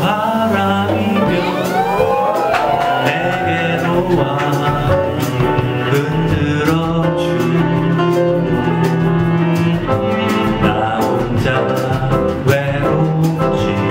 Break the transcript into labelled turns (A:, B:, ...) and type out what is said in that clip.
A: 바람이며 내게 놓아 흔들어준 나 혼자 외롭지.